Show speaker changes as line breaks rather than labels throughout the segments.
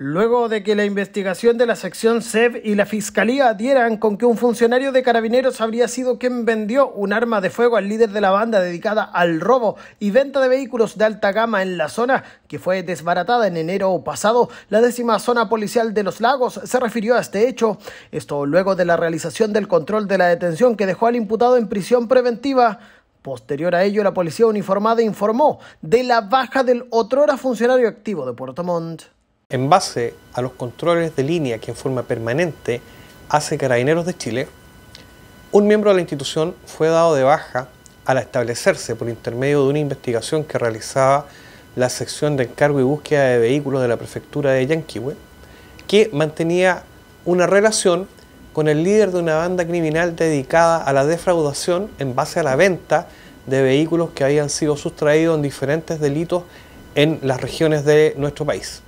Luego de que la investigación de la sección SEB y la Fiscalía dieran con que un funcionario de carabineros habría sido quien vendió un arma de fuego al líder de la banda dedicada al robo y venta de vehículos de alta gama en la zona, que fue desbaratada en enero pasado, la décima zona policial de los lagos se refirió a este hecho. Esto luego de la realización del control de la detención que dejó al imputado en prisión preventiva. Posterior a ello, la policía uniformada informó de la baja del otrora funcionario activo de Puerto Montt.
En base a los controles de línea que en forma permanente hace Carabineros de Chile, un miembro de la institución fue dado de baja al establecerse por intermedio de una investigación que realizaba la sección de encargo y búsqueda de vehículos de la prefectura de Yanquihue, que mantenía una relación con el líder de una banda criminal dedicada a la defraudación en base a la venta de vehículos que habían sido sustraídos en diferentes delitos en las regiones de nuestro país.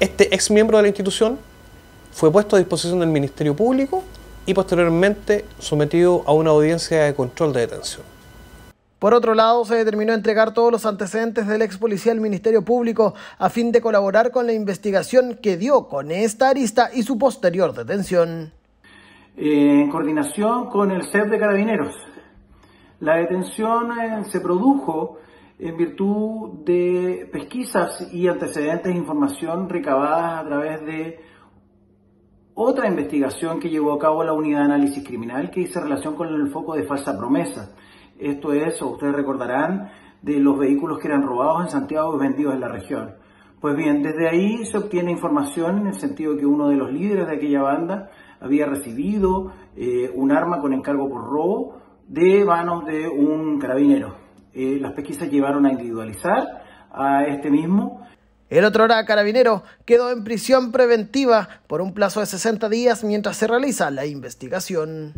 Este ex miembro de la institución fue puesto a disposición del Ministerio Público y posteriormente sometido a una audiencia de control de detención.
Por otro lado, se determinó entregar todos los antecedentes del ex policía al Ministerio Público a fin de colaborar con la investigación que dio con esta arista y su posterior detención.
En coordinación con el CEP de Carabineros, la detención eh, se produjo en virtud de pesquisas y antecedentes de información recabadas a través de otra investigación que llevó a cabo la unidad de análisis criminal que hizo relación con el foco de falsa promesa. Esto es, ustedes recordarán, de los vehículos que eran robados en Santiago y vendidos en la región. Pues bien, desde ahí se obtiene información en el sentido que uno de los líderes de aquella banda había recibido eh, un arma con encargo por robo de manos de un carabinero. Eh, las pesquisas llevaron a individualizar a este mismo.
El otro hora carabinero quedó en prisión preventiva por un plazo de 60 días mientras se realiza la investigación.